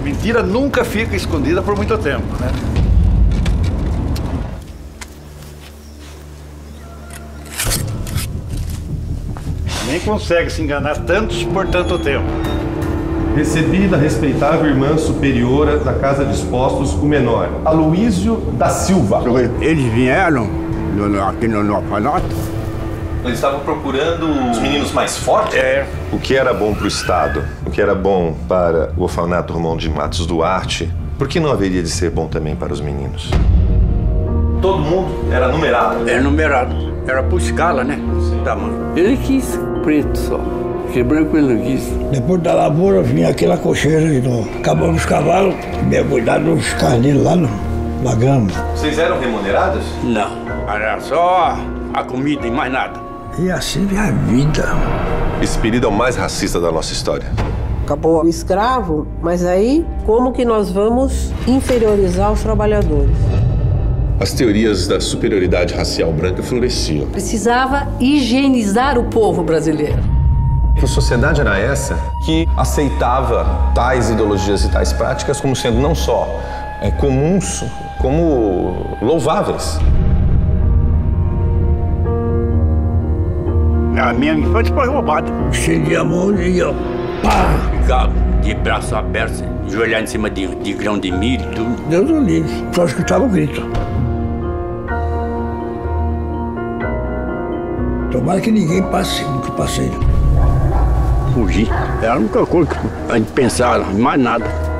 mentira nunca fica escondida por muito tempo, né? Nem consegue se enganar tantos por tanto tempo. Recebi da respeitável irmã superiora da Casa de Expostos o menor, Aloísio da Silva. Eles vieram aqui no, no orfanato. Eles estavam procurando os meninos mais fortes? É. O que era bom para o Estado, o que era bom para o orfanato Romão de Matos Duarte, por que não haveria de ser bom também para os meninos? Todo mundo era numerado. É numerado. Era por escala, né? Tamanho. Ele quis preto só, porque branco ele não quis. Depois da lavoura vinha aquela cocheira de novo. Acabamos os cavalos, mergulhado nos carneiros lá no, na grama. Vocês eram remunerados? Não. Era só a comida e mais nada. E assim é a vida. Esse período é o mais racista da nossa história. Acabou o escravo, mas aí como que nós vamos inferiorizar os trabalhadores? As teorias da superioridade racial branca floresciam. Precisava higienizar o povo brasileiro. A sociedade era essa que aceitava tais ideologias e tais práticas como sendo não só é, comuns, como louváveis. A minha infância foi roubada. Estendia a mão e ia, pá! Ficava de braço aberto, joelhar em cima de, de grão de milho e tudo. Deus o livre. Só escutava o grito. Tomara que ninguém passe no que passei. Fugir. Era a única coisa que a gente pensava, mais nada.